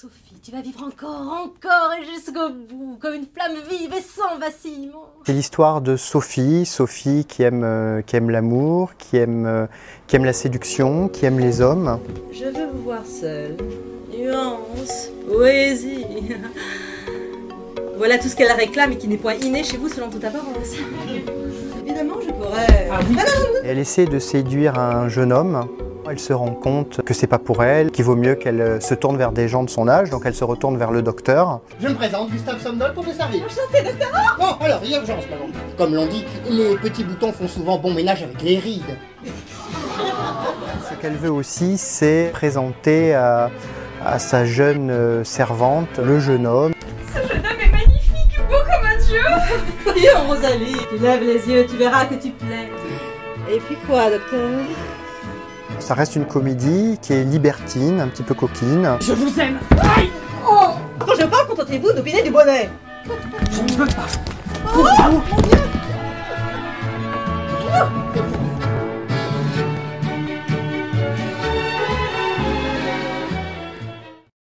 Sophie, tu vas vivre encore, encore et jusqu'au bout, comme une flamme vive et sans vacillement. C'est l'histoire de Sophie, Sophie qui aime, euh, qui aime l'amour, qui aime, euh, qui aime la séduction, qui aime les hommes. Je veux vous voir seule. Nuance, poésie. voilà tout ce qu'elle réclame et qui n'est point inné chez vous selon toute apparence. Évidemment, je pourrais. Ah oui. Et elle essaie de séduire un jeune homme. Elle se rend compte que c'est pas pour elle, qu'il vaut mieux qu'elle euh, se tourne vers des gens de son âge, donc elle se retourne vers le docteur. Je me présente, Gustave Somdol, pour vous servir. Enchanté, docteur Bon, alors, il y a urgence, madame. Comme l'on dit, les petits boutons font souvent bon ménage avec les rides. Ce qu'elle veut aussi, c'est présenter à, à sa jeune euh, servante le jeune homme. Ce jeune homme est magnifique, beau comme un dieu Voyons, Rosalie, tu lèves les yeux, tu verras que tu plais. Et puis quoi, docteur? Ça reste une comédie qui est libertine, un petit peu coquine. Je vous aime. Oh Quand je parle, contentez-vous d'opiner du bonnet Je ne veux pas. Oh, mon Dieu